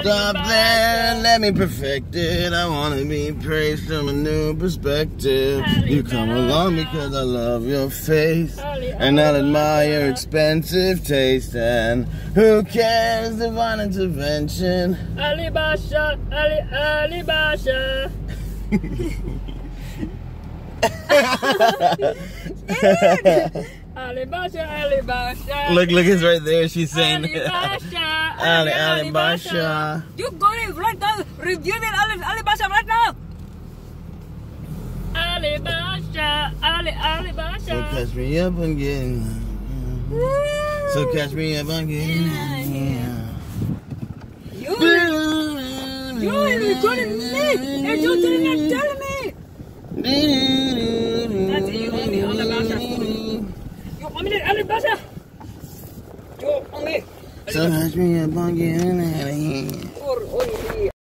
stop there and let me perfect it. I wanna be praised from a new perspective. You come along because I love your face and I admire your expensive taste. And who cares divine intervention? Ali Basha, Ali Ali Basha. Ali Basha, Ali Basha. Look, look, it's right there. She's saying Ali Basha. Ali Ali Basha. You go in right now. Review it, Ali, Ali Basha, right now. Ali Basha, Ali Ali Basha. So catch me up and getting. So catch me up and getting. You, you are recording me, and you did not tell me. So catch me up on getting out of here.